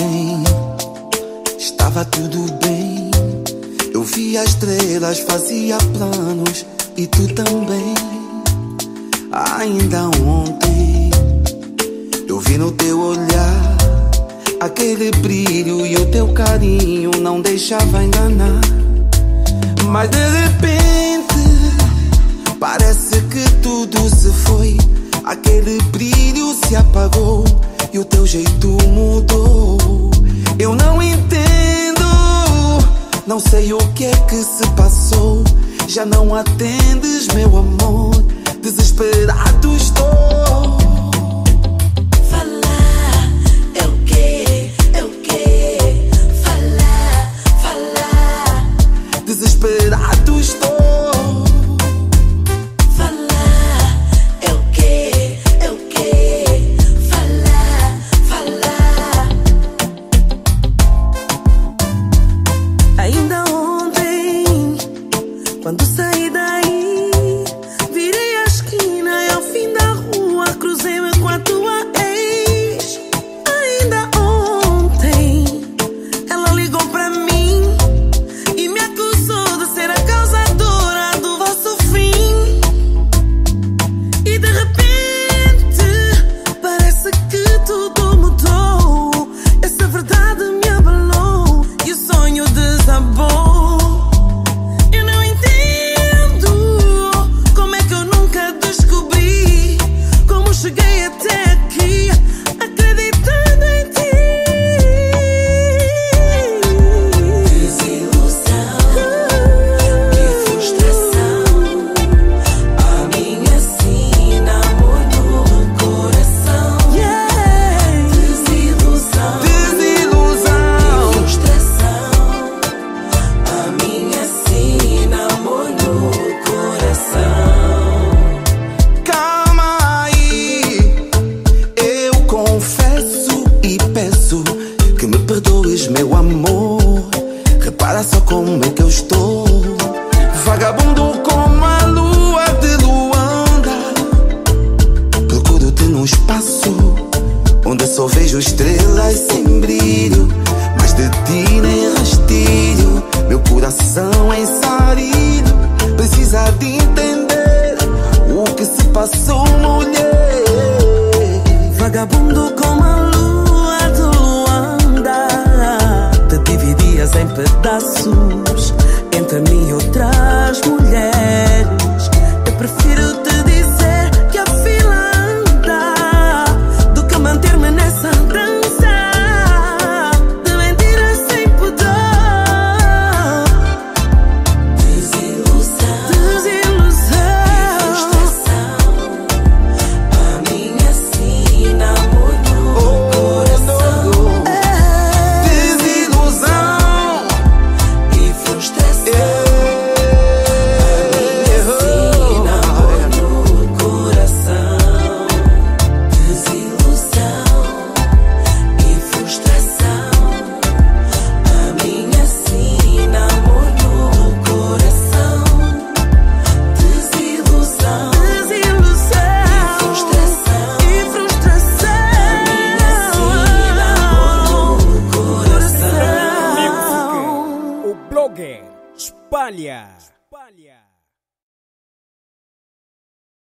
ontem estava tudo bem. Eu via estrelas, fazia planos e tu também. Ainda ontem eu vi no teu olhar aquele brilho e o teu carinho não deixava enganar. Mas de repente parece que tudo se foi, aquele brilho se apagou e o teu jeito mudou. Eu não entendo, não sei o que é que se passou. Já não atendes, meu amor, desesperado estou. vagabundo que eu estou. Vagabundo como a lua de Luanda. Procuro-te num espaço onde só vejo estrelas sem brilho. Mas de ti nem rastilho, meu coração é sarilho. Espalha. Espalha.